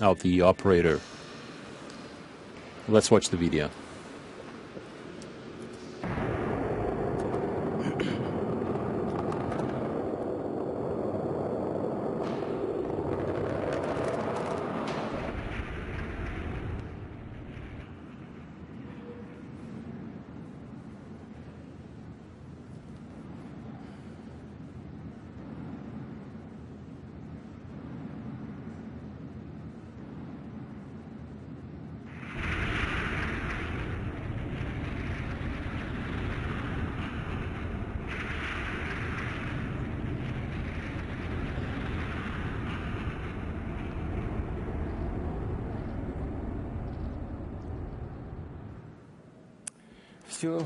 out the operator. Let's watch the video. Все.